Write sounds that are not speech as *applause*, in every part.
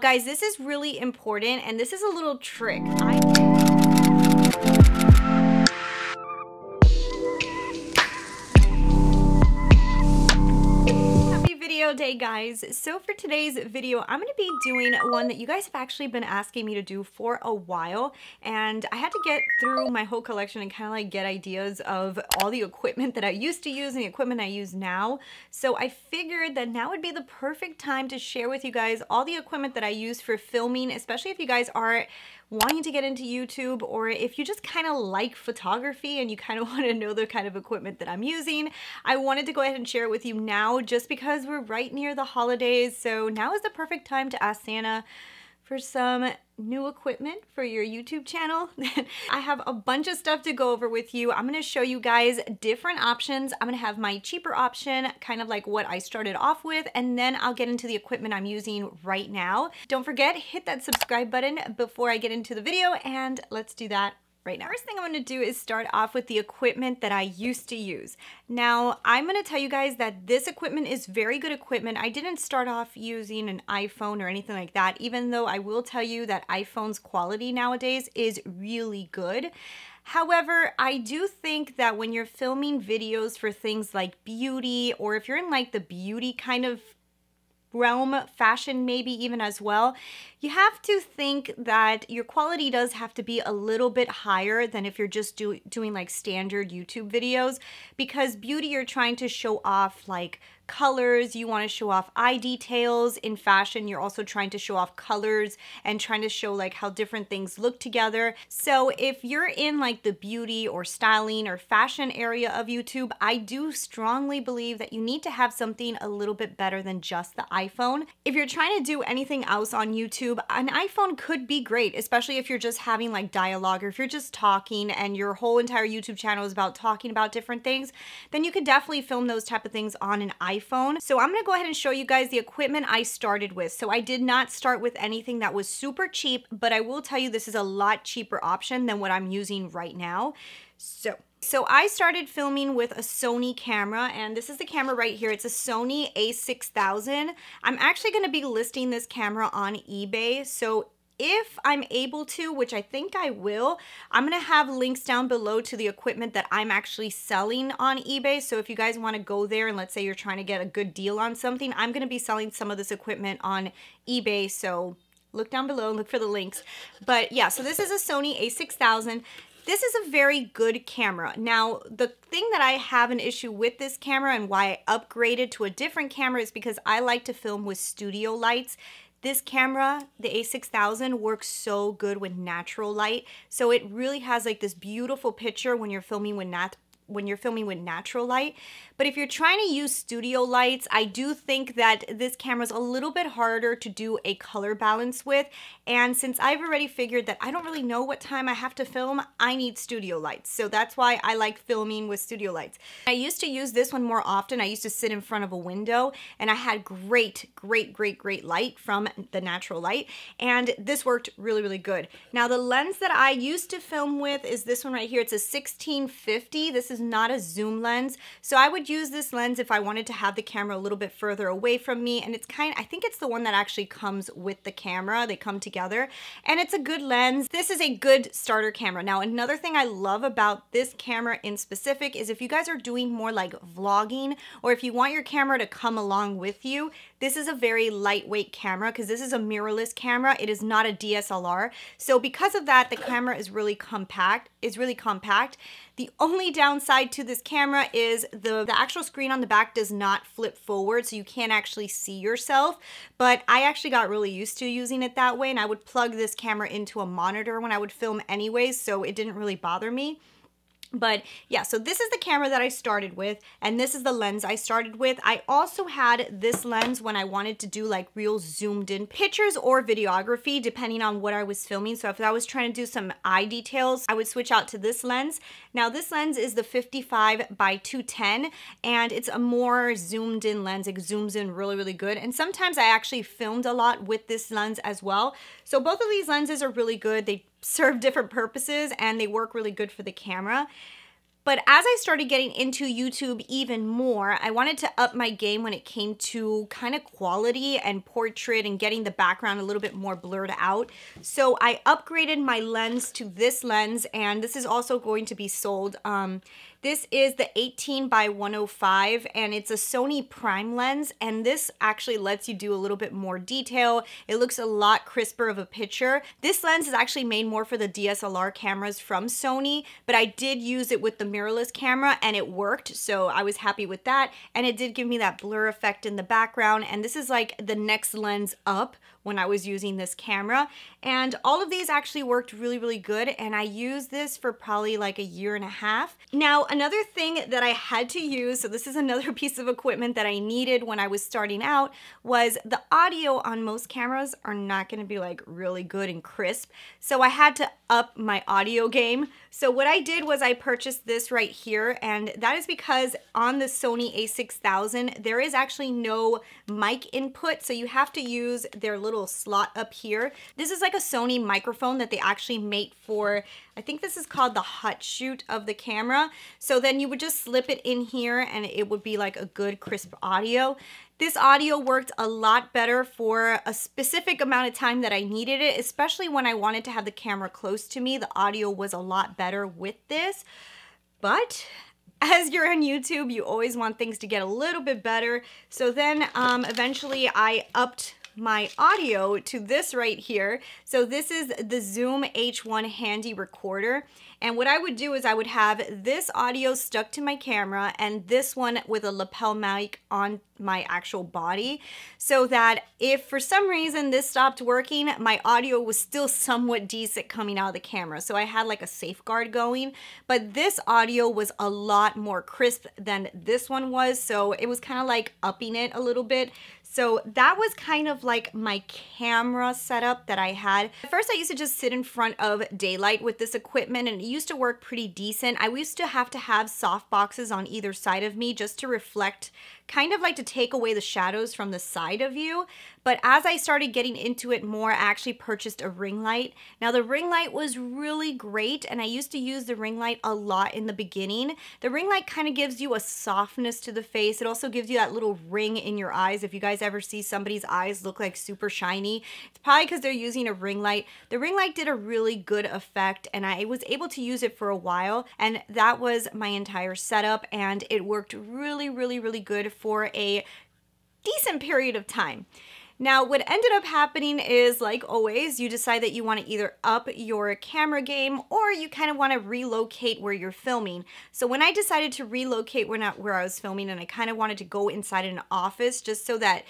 Guys, this is really important and this is a little trick. I video day guys. So for today's video i'm to be doing one that you guys have actually been asking me to do for a while and i had to get through my whole collection and kind of like get ideas of all the equipment that i used to use and the equipment i use now. So i figured that now would be the perfect time to share with you guys all the equipment that i use for filming especially if you guys are wanting to get into YouTube or if you just kind of like photography and you kind of *laughs* want to know the kind of equipment that I'm using, I wanted to go ahead and share it with you now just because we're right near the holidays. So now is the perfect time to ask Santa for some new equipment for your YouTube channel. *laughs* I have a bunch of stuff to go over with you. I'm gonna show you guys different options. I'm gonna have my cheaper option, kind of like what I started off with, and then I'll get into the equipment I'm using right now. Don't forget, hit that subscribe button before I get into the video, and let's do that right now. First thing I'm gonna do is start off with the equipment that I used to use. Now, I'm gonna tell you guys that this equipment is very good equipment. I didn't start off using an iPhone or anything like that, even though I will tell you that iPhone's quality nowadays is really good. However, I do think that when you're filming videos for things like beauty, or if you're in like the beauty kind of realm, fashion maybe even as well, you have to think that your quality does have to be a little bit higher than if you're just do, doing like standard YouTube videos because beauty you're trying to show off like colors, you want to show off eye details. In fashion, you're also trying to show off colors and trying to show like how different things look together. So if you're in like the beauty or styling or fashion area of YouTube, I do strongly believe that you need to have something a little bit better than just the iPhone. If you're trying to do anything else on YouTube, YouTube, an iPhone could be great, especially if you're just having like dialogue or if you're just talking and your whole entire YouTube channel is about talking about different things, then you could definitely film those type of things on an iPhone. So I'm gonna go ahead and show you guys the equipment I started with. So I did not start with anything that was super cheap, but I will tell you this is a lot cheaper option than what I'm using right now. So so I started filming with a Sony camera and this is the camera right here. It's a Sony a6000. I'm actually going to be listing this camera on eBay. So if I'm able to, which I think I will, I'm going to have links down below to the equipment that I'm actually selling on eBay. So if you guys want to go there and let's say you're trying to get a good deal on something, I'm going to be selling some of this equipment on eBay. So look down below, and look for the links. But yeah, so this is a Sony a6000. This is a very good camera. Now, the thing that I have an issue with this camera and why I upgraded to a different camera is because I like to film with studio lights. This camera, the a6000, works so good with natural light. So it really has like this beautiful picture when you're filming with nat when you're filming with natural light. But if you're trying to use studio lights, I do think that this camera is a little bit harder to do a color balance with. And since I've already figured that I don't really know what time I have to film, I need studio lights. So that's why I like filming with studio lights. I used to use this one more often. I used to sit in front of a window and I had great, great, great, great light from the natural light. And this worked really, really good. Now the lens that I used to film with is this one right here. It's a 1650. This is is not a zoom lens. So I would use this lens if I wanted to have the camera a little bit further away from me. And it's kind I think it's the one that actually comes with the camera. They come together and it's a good lens. This is a good starter camera. Now, another thing I love about this camera in specific is if you guys are doing more like vlogging or if you want your camera to come along with you, this is a very lightweight camera because this is a mirrorless camera. It is not a DSLR. So because of that, the camera is really compact. Is really compact. The only downside to this camera is the, the actual screen on the back does not flip forward, so you can't actually see yourself. But I actually got really used to using it that way, and I would plug this camera into a monitor when I would film anyways, so it didn't really bother me. But yeah, so this is the camera that I started with, and this is the lens I started with. I also had this lens when I wanted to do like real zoomed in pictures or videography, depending on what I was filming. So if I was trying to do some eye details, I would switch out to this lens. Now this lens is the 55 by 210, and it's a more zoomed in lens. It zooms in really, really good. And sometimes I actually filmed a lot with this lens as well. So both of these lenses are really good. They serve different purposes and they work really good for the camera. But as I started getting into YouTube even more, I wanted to up my game when it came to kind of quality and portrait and getting the background a little bit more blurred out. So I upgraded my lens to this lens and this is also going to be sold. Um, this is the 18 by 105 and it's a Sony prime lens and this actually lets you do a little bit more detail. It looks a lot crisper of a picture. This lens is actually made more for the DSLR cameras from Sony, but I did use it with the mirrorless camera and it worked, so I was happy with that. And it did give me that blur effect in the background and this is like the next lens up when I was using this camera. And all of these actually worked really, really good. And I used this for probably like a year and a half. Now, another thing that I had to use, so this is another *laughs* piece of equipment that I needed when I was starting out, was the audio on most cameras are not gonna be like really good and crisp. So I had to up my audio game. So what I did was I purchased this right here, and that is because on the Sony a6000, there is actually no mic input, so you have to use their little slot up here. This is like a Sony microphone that they actually make for, I think this is called the hot shoe of the camera. So then you would just slip it in here and it would be like a good crisp audio. This audio worked a lot better for a specific amount of time that I needed it, especially when I wanted to have the camera close to me. The audio was a lot better with this. But as you're on YouTube, you always want things to get a little bit better. So then um, eventually I upped my audio to this right here. So this is the Zoom H1 Handy Recorder. And what I would do is I would have this audio stuck to my camera and this one with a lapel mic on my actual body so that if for some reason this stopped working, my audio was still somewhat decent coming out of the camera. So I had like a safeguard going, but this audio was a lot more crisp than this one was. So it was kind of like upping it a little bit. So that was kind of like my camera setup that I had. At first I used to just sit in front of daylight with this equipment and it used to work pretty decent. I used to have to have soft boxes on either side of me just to reflect kind of like to take away the shadows from the side of you. But as I started getting into it more, I actually purchased a ring light. Now the ring light was really great and I used to use the ring light a lot in the beginning. The ring light kind of gives you a softness to the face. It also gives you that little ring in your eyes. If you guys ever see somebody's eyes look like super shiny, it's probably because they're using a ring light. The ring light did a really good effect and I was able to use it for a while and that was my entire setup and it worked really, really, really good for a decent period of time. Now, what ended up happening is, like always, you decide that you want to either up your camera game or you kind of want to relocate where you're filming. So when I decided to relocate where, not where I was filming and I kind of wanted to go inside an office just so that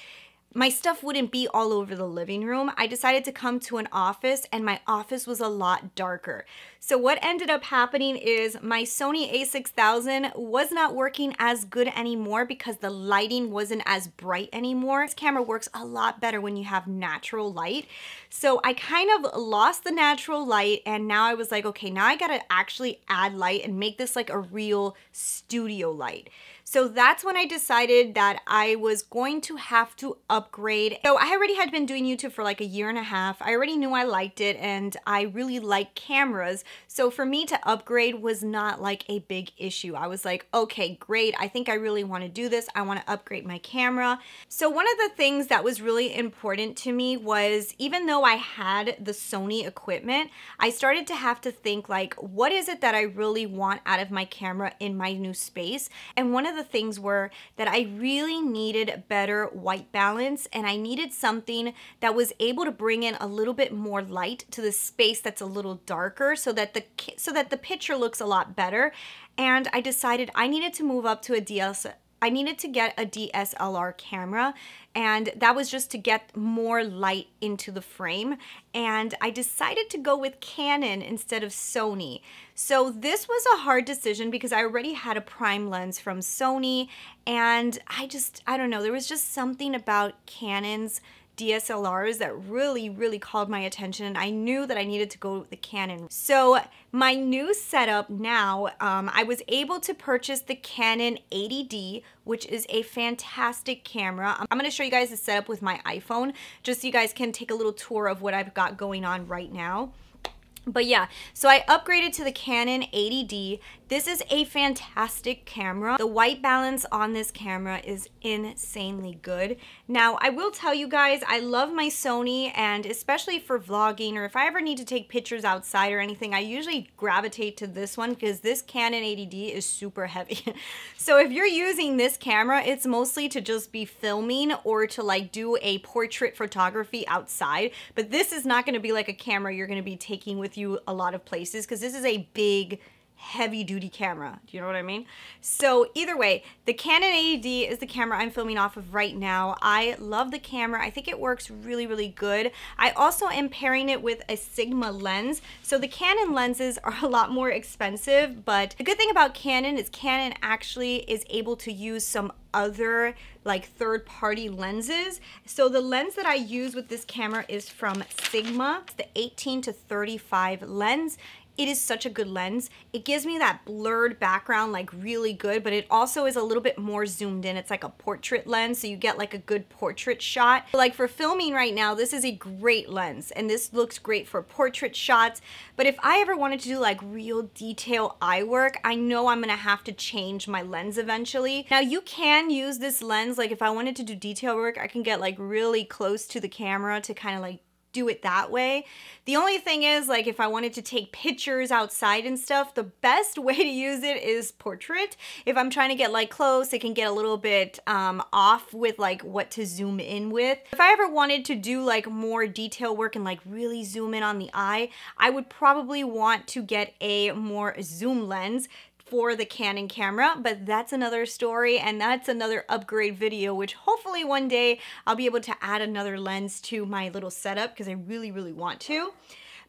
my stuff wouldn't be all over the living room, I decided to come to an office and my office was a lot darker. So what ended up happening is my Sony a6000 was not working as good anymore because the lighting wasn't as bright anymore. This camera works a lot better when you have natural light. So I kind of lost the natural light and now I was like, okay, now I gotta actually add light and make this like a real studio light. So that's when I decided that I was going to have to upgrade. So I already had been doing YouTube for like a year and a half. I already knew I liked it and I really like cameras. So for me to upgrade was not like a big issue. I was like, okay, great. I think I really want to do this. I want to upgrade my camera. So one of the things that was really important to me was even though I had the Sony equipment, I started to have to think like, what is it that I really want out of my camera in my new space? And one of the things were that I really needed better white balance and I needed something that was able to bring in a little bit more light to the space that's a little darker so that the so that the picture looks a lot better. And I decided I needed to move up to a DSLR I needed to get a DSLR camera and that was just to get more light into the frame and I decided to go with Canon instead of Sony. So this was a hard decision because I already had a prime lens from Sony and I just, I don't know, there was just something about Canon's DSLRs that really, really called my attention and I knew that I needed to go with the Canon. So my new setup now, um, I was able to purchase the Canon 80D, which is a fantastic camera. I'm gonna show you guys the setup with my iPhone, just so you guys can take a little tour of what I've got going on right now. But yeah, so I upgraded to the Canon 80D. This is a fantastic camera. The white balance on this camera is insanely good. Now, I will tell you guys, I love my Sony and especially for vlogging or if I ever need to take pictures outside or anything, I usually gravitate to this one because this Canon 80D is super heavy. *laughs* so if you're using this camera, it's mostly to just be filming or to like do a portrait photography outside. But this is not gonna be like a camera you're gonna be taking with you a lot of places because this is a big heavy duty camera. Do you know what I mean? So either way, the Canon 80D is the camera I'm filming off of right now. I love the camera. I think it works really, really good. I also am pairing it with a Sigma lens. So the Canon lenses are a lot more expensive, but the good thing about Canon is Canon actually is able to use some other like third party lenses. So the lens that I use with this camera is from Sigma, it's the 18 to 35 lens. It is such a good lens. It gives me that blurred background like really good, but it also is a little bit more zoomed in. It's like a portrait lens, so you get like a good portrait shot. Like for filming right now, this is a great lens, and this looks great for portrait shots. But if I ever wanted to do like real detail eye work, I know I'm gonna have to change my lens eventually. Now you can use this lens, like if I wanted to do detail work, I can get like really close to the camera to kind of like do it that way. The only thing is, like, if I wanted to take pictures outside and stuff, the best *laughs* way to use it is portrait. If I'm trying to get, like, close, it can get a little bit um, off with, like, what to zoom in with. If I ever wanted to do, like, more detail work and, like, really zoom in on the eye, I would probably want to get a more zoom lens for the Canon camera, but that's another story and that's another upgrade video, which hopefully one day I'll be able to add another lens to my little setup because I really, really want to.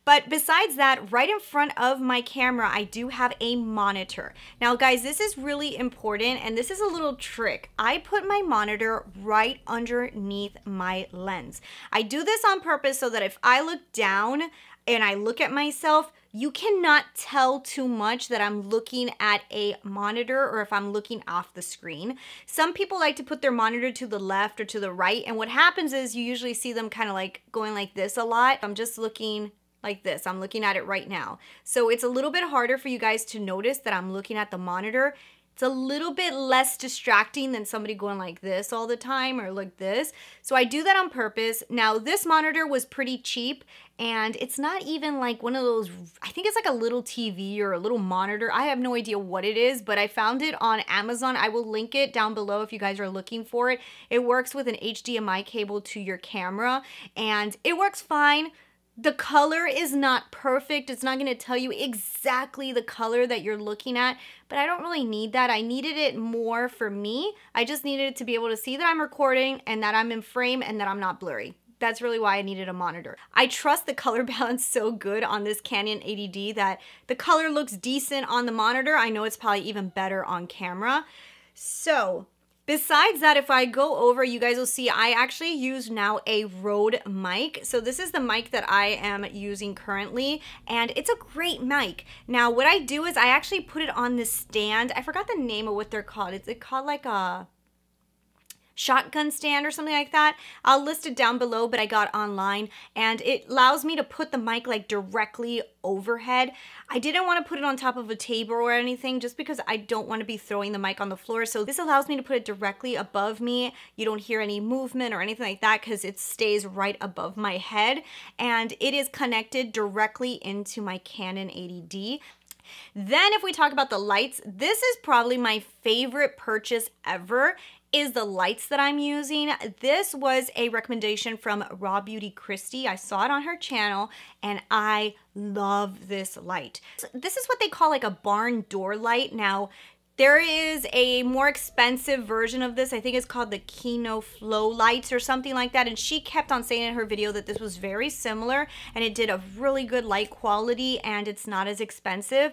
But besides that, right in front of my camera, I do have a monitor. Now guys, this is really important and this is a little trick. I put my monitor right underneath my lens. I do this on purpose so that if I look down and I look at myself, you cannot tell too much that I'm looking at a monitor or if I'm looking off the screen. Some people like to put their monitor to the left or to the right, and what happens is you usually see them kind of like going like this a lot. I'm just looking like this. I'm looking at it right now. So it's a little bit harder for you guys to notice that I'm looking at the monitor. It's a little bit less distracting than somebody going like this all the time or like this. So I do that on purpose. Now this monitor was pretty cheap and it's not even like one of those, I think it's like a little TV or a little monitor. I have no idea what it is, but I found it on Amazon. I will link it down below if you guys are looking for it. It works with an HDMI cable to your camera and it works fine the color is not perfect. It's not going to tell you exactly the color that you're looking at, but I don't really need that. I needed it more for me. I just needed to be able to see that I'm recording and that I'm in frame and that I'm not blurry. That's really why I needed a monitor. I trust the *laughs* color balance so good on this Canon 80D that the color looks decent on the monitor. I know it's probably even better on camera. So Besides that, if I go over, you guys will see I actually use now a Rode mic. So this is the mic that I am using currently, and it's a great mic. Now, what I do is I actually put it on this stand. I forgot the name of what they're called. It's it called like a shotgun stand or something like that. I'll list it down below, but I got online and it allows me to put the mic like directly overhead. I didn't want to put it on top of a table or anything just because I don't want to be throwing the mic on the floor. So this allows me to put it directly above me. You don't hear any movement or anything like that because it stays right above my head and it is connected directly into my Canon 80D. Then if we talk about the lights, this is probably my favorite purchase ever is the lights that I'm using. This was a recommendation from Raw Beauty Kristi. I saw it on her channel and I love this light. This is what they call like a barn door light. Now, there is a more expensive version of this. I think it's called the Kino Flow Lights or something like that. And she kept on saying in her video that this was very similar and it did a really good light quality and it's not as expensive.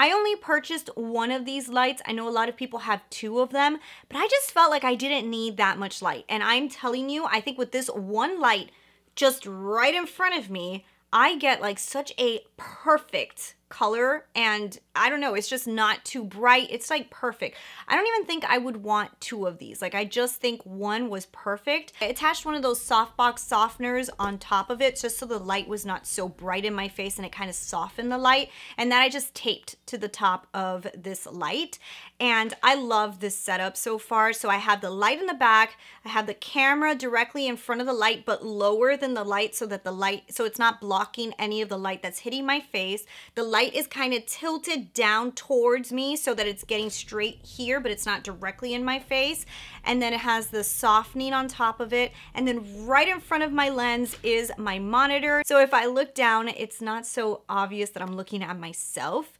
I only purchased one of these lights. I know a lot of people have two of them, but I just felt like I didn't need that much light. And I'm telling you, I think with this one light just right in front of me, I get like such a perfect color and I don't know, it's just not too bright. It's like perfect. I don't even think I would want two of these. Like I just think one was perfect. I attached one of those softbox softeners on top of it just so the light was not so bright in my face and it kind of softened the light. And that I just taped to the top of this light. And I love this setup so far. So I have the light in the back, I have the camera directly in front of the light, but lower than the light so that the light, so it's not blocking any of the light that's hitting my face. The light is kind of tilted down towards me so that it's getting straight here, but it's not directly in my face. And then it has the softening on top of it. And then right in front of my lens is my monitor. So if I look down, it's not so obvious that I'm looking at myself.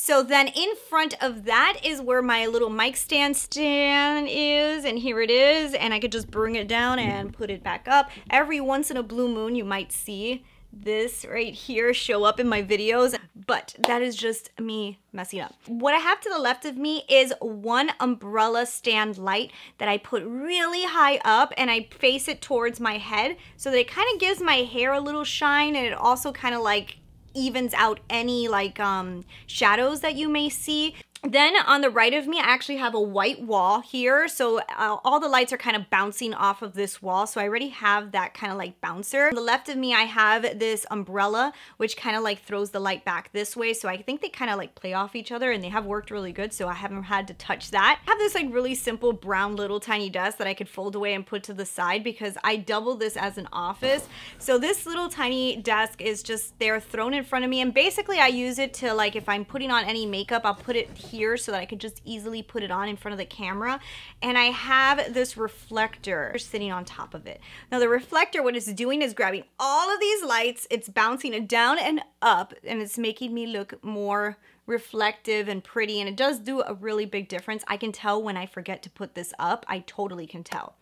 So then in front of that is where my little mic stand stand is, and here it is, and I could just bring it down and put it back up. Every once in a blue moon, you might see this right here show up in my videos, but that is just me messing up. What I have to the left of me is one umbrella stand light that I put really high up and I face it towards my head so that it kind of gives my hair a little shine and it also kind of like evens out any like um, shadows that you may see. Then on the right of me, I actually have a white wall here. So uh, all the lights are kind of bouncing off of this wall. So I already have that kind of like bouncer. On the left of me, I have this umbrella, which kind of like throws the light back this way. So I think they kind of like play off each other and they have worked really good. So I haven't had to touch that. I have this like really simple brown little tiny desk that I could fold away and put to the side because I double this as an office. So this little tiny desk is just there thrown in front of me. And basically I use it to like, if I'm putting on any makeup, I'll put it here so that I could just easily put it on in front of the camera. And I have this reflector sitting on top of it. Now the reflector, what it's doing is grabbing all of these lights, it's bouncing it down and up, and it's making me look more reflective and pretty. And it does do a really big difference. I can tell when I forget to put this up. I totally can tell.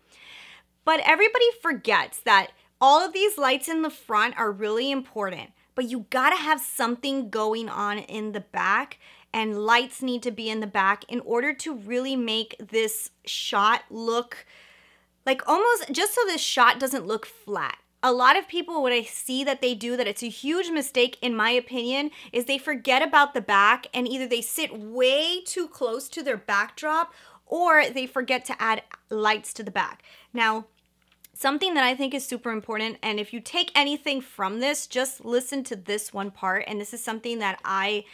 But everybody forgets that all of these lights in the front are really important but you gotta have something going on in the back and lights need to be in the back in order to really make this shot look like almost just so this shot doesn't look flat. A lot of people, what I see that they do, that it's a huge mistake in my opinion, is they forget about the back and either they sit way too close to their backdrop or they forget to add lights to the back. Now, Something that I think is super important, and if you take anything from this, just listen to this one part. And this is something that I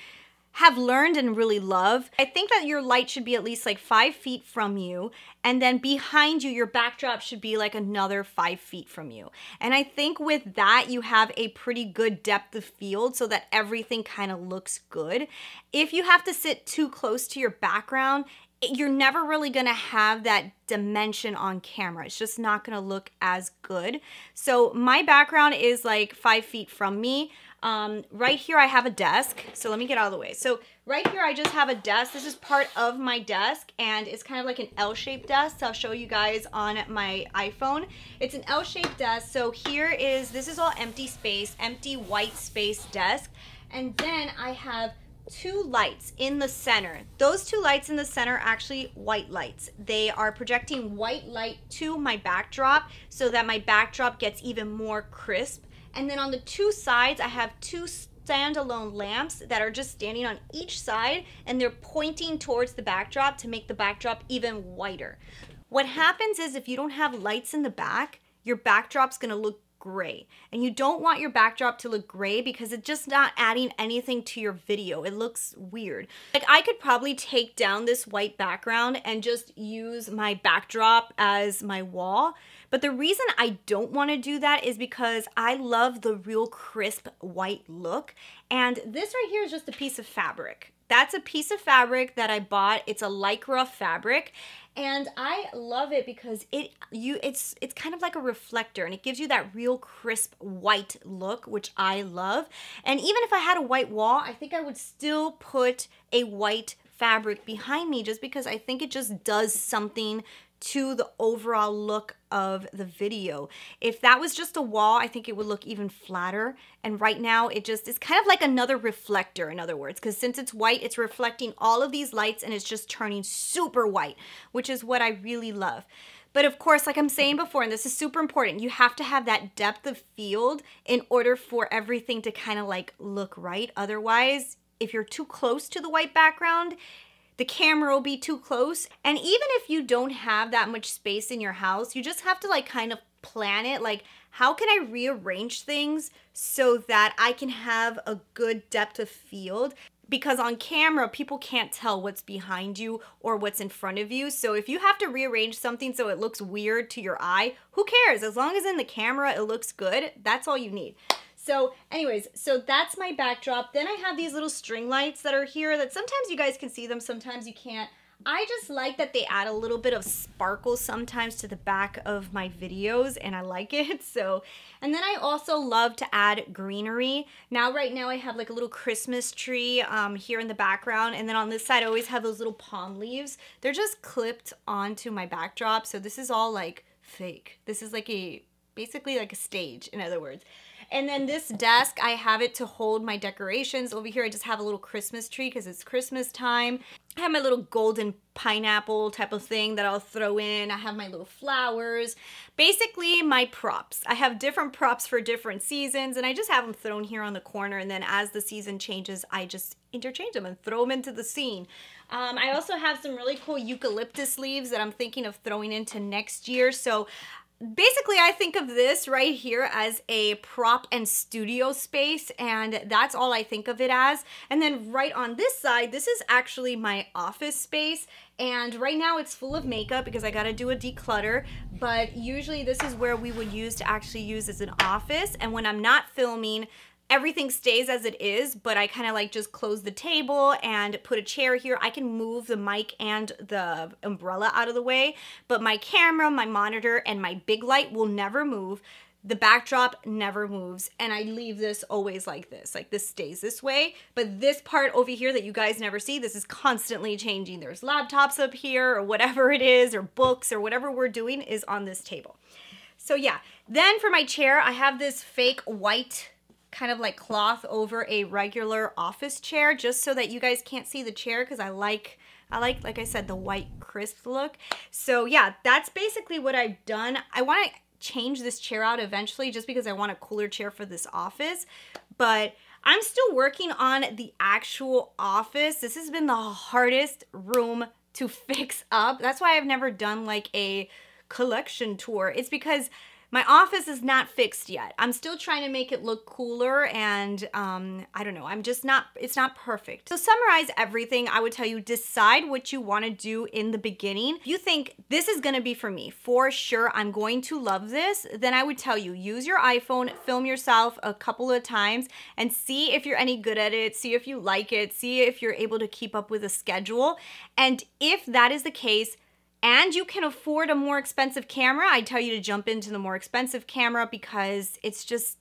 have learned and really love. I think that your light should be at least like five feet from you, and then behind you, your backdrop should be like another five feet from you. And I think with that, you have a pretty good depth of field so that everything kind of looks good. If you have to sit too close to your background, you're never really gonna have that dimension on camera. It's just not gonna look as good. So my background is like five feet from me. Um, right here I have a desk. So let me get out of the way. So right here I just have a desk. This is part of my desk and it's kind of like an L-shaped desk. So I'll show you guys on my iPhone. It's an L-shaped desk. So here is, this is all empty space, empty white space desk. And then I have two lights in the center. Those two lights in the center are actually white lights. They are projecting white light to my backdrop so that my backdrop gets even more crisp. And then on the two sides, I have two standalone lamps that are just standing on each side and they're pointing towards the backdrop to make the backdrop even whiter. What happens is if you don't have lights in the back, your backdrop's gonna look gray. And you don't want your backdrop to look gray because it's just not adding anything to your video. It looks weird. Like I could probably take down this white background and just use my backdrop as my wall. But the reason I don't want to do that is because I love the real crisp white look. And this right here is just a piece of fabric. That's a piece of fabric that I bought. It's a lycra fabric and I love it because it you it's it's kind of like a reflector and it gives you that real crisp white look which I love and even if I had a white wall I think I would still put a white fabric behind me just because I think it just does something to the overall look of the video. If that was just a wall, I think it would look even flatter. And right now it just is kind of like another reflector, in other words, because since it's white, it's reflecting all of these lights and it's just turning super white, which is what I really love. But of course, like I'm saying before, and this is super important, you have to have that depth of field in order for everything to kind of like look right. Otherwise, if you're too close to the white background, the camera will be too close. And even if you don't have that much space in your house, you just have to like kind of plan it. Like how can I rearrange things so that I can have a good depth of field? Because on camera people can't tell what's behind you or what's in front of you. So if you have to rearrange something so it looks weird to your eye who cares? As long as in the camera it looks good that's all you need so anyways, so that's my backdrop. Then I have these little string lights that are here that sometimes you guys can see them, sometimes you can't. I just like that they add a little bit of sparkle sometimes to the back of my videos and I like it. *laughs* So, and then I also love to add greenery. Now, right now I have like a little Christmas tree um, here in the background. And then on this side, I always have those little palm leaves. They're just clipped onto my backdrop. So this is all like fake. This is like a, basically like a stage in other words. And then this desk, I have it to hold my decorations. Over here, I just have a little Christmas tree because it's Christmas time. I have my little golden pineapple type of thing that I'll throw in. I have my little flowers. Basically, my props. I have different props for different seasons, and I just have them thrown here on the corner. And then as the season changes, I just interchange them and throw them into the scene. Um, I also have some really cool eucalyptus leaves that I'm thinking of throwing into next year. So basically I think of this right here as a prop and studio space and that's all I think of it as. And then right on this side, this is actually my office space and right now it's full of makeup because I gotta do a declutter, but usually this is where we would use to actually use as an office. And when I'm not filming, everything stays as it is, but I kind of like just close the table and put a chair here. I can move the mic and the umbrella out of the way, but my camera, my monitor, and my big light will never move. The backdrop never moves, and I leave this always like this. Like this stays this way, but this part over here that you guys never see, this is constantly changing. There's laptops up here or whatever it is, or books or whatever we're doing is on this table. So yeah, then for my chair, I have this fake white kind of like cloth over a regular office chair just so that you guys can't see the chair because I like I like like I said the white crisp look. So yeah that's basically what I've done. I want to change this chair out eventually just because I want a cooler chair for this office but I'm still working on the actual office. This has been the hardest room to *laughs* fix up. That's why I've never done like a collection tour. It's because my office is not fixed yet. I'm still trying to make it look cooler and um, I don't know, I'm just not, it's not perfect. So summarize everything, I would tell you decide what you wanna do in the beginning. If you think this is gonna be for me, for sure I'm going to love this, then I would tell you use your iPhone, film yourself a couple of times and see if you're any good at it, see if you like it, see if you're able to keep up with a schedule. And if that is the case, and you can afford a more expensive camera, I tell you to jump into the more expensive camera because it's just,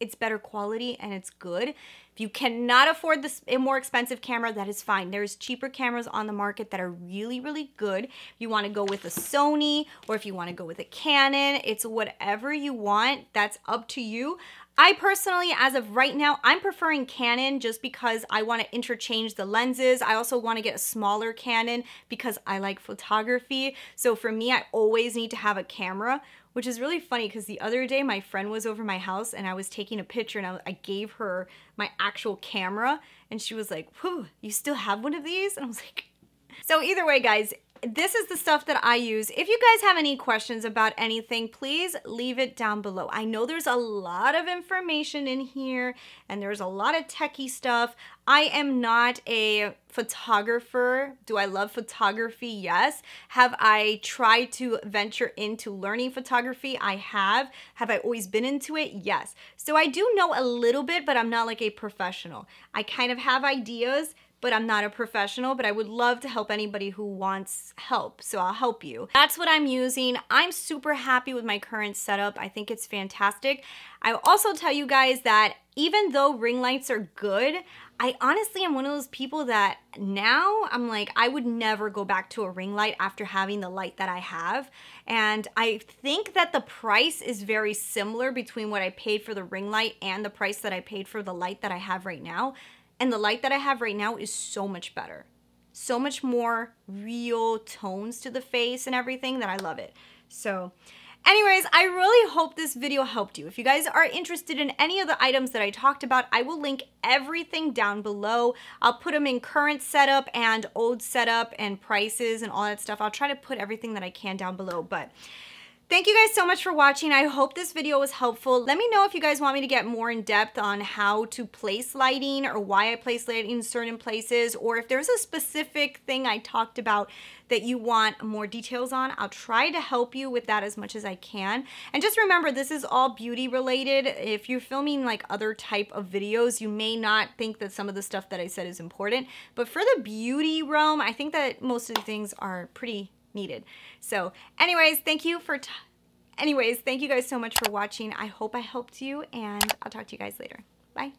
it's better quality and it's good. If you cannot afford this a more expensive camera, that is fine. There's cheaper cameras on the market that are really, really good. If you wanna go with a Sony or if you wanna go with a Canon, it's whatever you want, that's up to you. I personally, as of right now, I'm preferring Canon just because I want to interchange the lenses. I also want to get a smaller Canon because I like photography. So for me, I always need to have a camera, which is really funny because the other day my friend was over my house and I was taking a picture and I, I gave her my actual camera and she was like, whew, you still have one of these? And I was like, *laughs* so either way, guys, this is the stuff that I use. If you guys have any questions about anything, please leave it down below. I know there's a lot of information in here and there's a lot of techie stuff. I am not a photographer. Do I love photography? Yes. Have I tried to venture into learning photography? I have. Have I always been into it? Yes. So I do know a little bit, but I'm not like a professional. I kind of have ideas but I'm not a professional, but I would love to help anybody who wants help, so I'll help you. That's what I'm using. I'm super happy with my current setup. I think it's fantastic. I'll also tell you guys that even though ring lights are good, I honestly am one of those people that now I'm like, I would never go back to a ring light after having the light that I have. And I think that the price is very similar between what I paid for the ring light and the price that I paid for the light that I have right now. And the light that I have right now is so much better. So much more real tones to the face and everything that I love it. So Anyways, I really hope this video helped you. If you guys are interested in any of the items that I talked about, I will link everything down below. I'll put them in current setup and old setup and prices and all that stuff. I'll try to put everything that I can down below, but Thank you guys so much for watching. I hope this video was helpful. Let me know if you guys want me to get more in depth on how to place lighting or why I place lighting in certain places or if there's a specific thing I talked about that you want more details on. I'll try to help you with that as much as I can. And just remember, this is all beauty related. If you're filming like other type of videos, you may not think that some of the stuff that I said is important. But for the beauty realm, I think that most of the things are pretty needed. So anyways, thank you for, anyways, thank you guys so much for watching. I hope I helped you and I'll talk to you guys later. Bye.